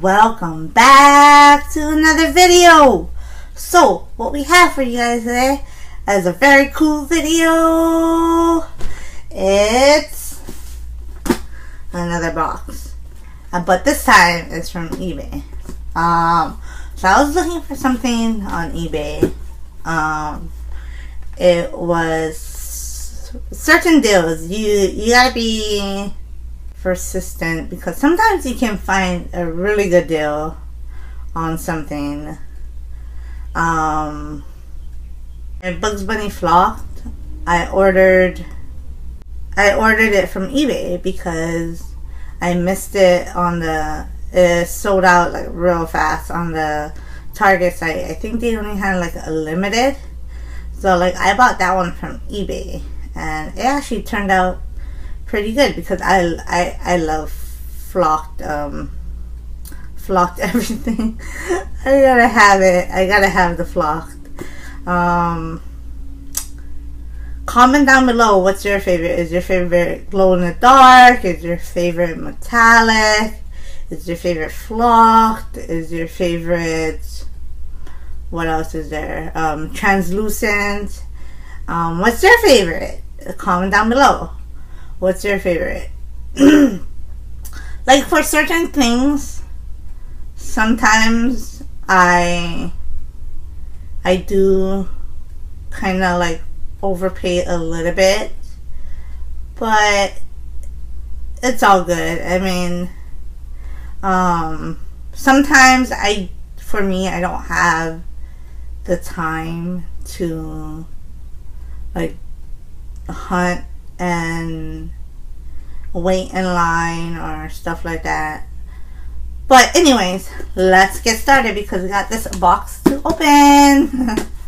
welcome back to another video. So what we have for you guys today is a very cool video. It's another box. Uh, but this time it's from ebay. Um so i was looking for something on ebay. Um it was certain deals. You you gotta be persistent because sometimes you can find a really good deal on something. Um, Bugs Bunny flocked. I ordered. I ordered it from eBay because I missed it on the. It sold out like real fast on the Target site. I think they only had like a limited. So like I bought that one from eBay and it actually turned out pretty good because I I I love flocked um flocked everything. I gotta have it. I gotta have the flocked. Um comment down below what's your favorite. Is your favorite glow in the dark? Is your favorite metallic? Is your favorite flocked? Is your favorite what else is there? Um translucent. Um what's your favorite? Comment down below. What's your favorite? like for certain things, sometimes I I do kind of like overpay a little bit, but it's all good. I mean, um, sometimes I, for me, I don't have the time to like hunt and wait in line or stuff like that. But anyways, let's get started because we got this box to open.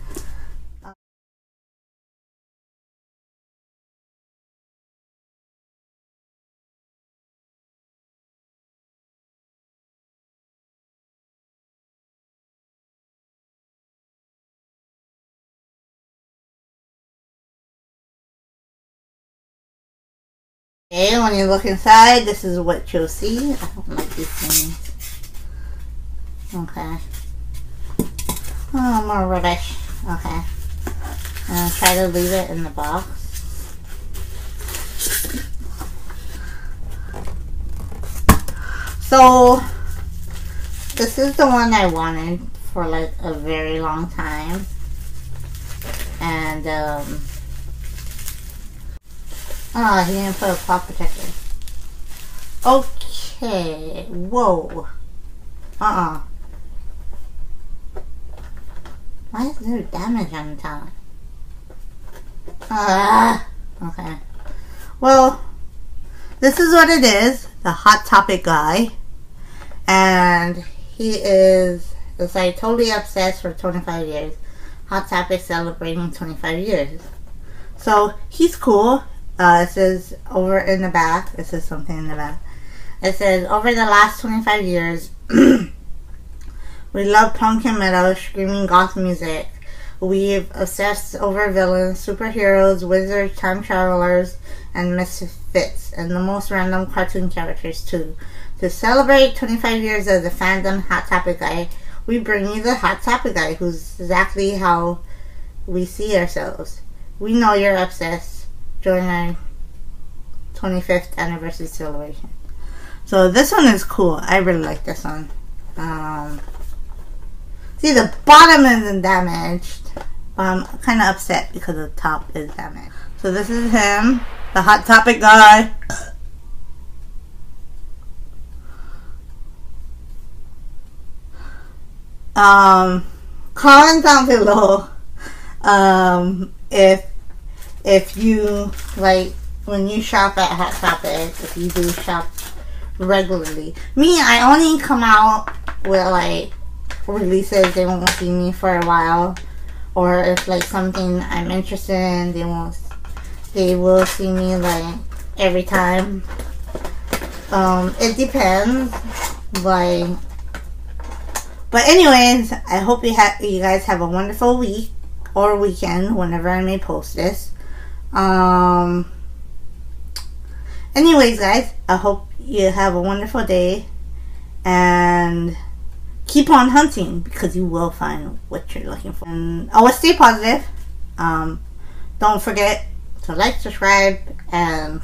Okay, when you look inside, this is what you'll see. I don't like these things. Okay. Oh, more rubbish. Okay. And try to leave it in the box. So, this is the one I wanted for like a very long time. And, um, Ah, he didn't put a pop protector. Okay. Whoa. Uh-uh. Why is there damage on the top? Ah. Okay. Well, this is what it is. The Hot Topic guy. And he is, it's like totally obsessed for 25 years. Hot Topic celebrating 25 years. So, he's cool. Uh, it says over in the back, it says something in the back. It says, over the last 25 years, we love punk and metal, screaming goth music. We've obsessed over villains, superheroes, wizards, time travelers, and misfits, and the most random cartoon characters too. To celebrate 25 years of the fandom Hot Topic Guy, we bring you the Hot Topic Guy, who's exactly how we see ourselves. We know you're obsessed during our 25th anniversary celebration. So this one is cool. I really like this one. Um, see, the bottom isn't damaged. I'm kind of upset because the top is damaged. So this is him, the Hot Topic guy. Um, comment down below um, if if you like when you shop at Hot Topic, if you do shop regularly. Me, I only come out with like releases. They won't see me for a while, or if like something I'm interested in, they won't. They will see me like every time. Um, it depends. Like, but anyways, I hope you have you guys have a wonderful week or weekend whenever I may post this. Um, anyways, guys, I hope you have a wonderful day and keep on hunting because you will find what you're looking for. And always stay positive. Um, don't forget to like, subscribe, and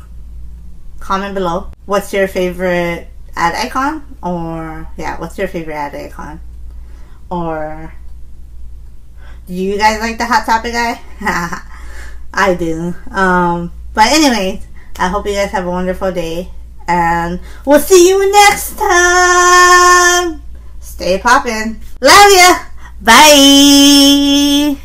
comment below. What's your favorite ad icon? Or, yeah, what's your favorite ad icon? Or, do you guys like the Hot Topic guy? I do. Um, but anyways, I hope you guys have a wonderful day. And we'll see you next time. Stay poppin'. Love ya. Bye.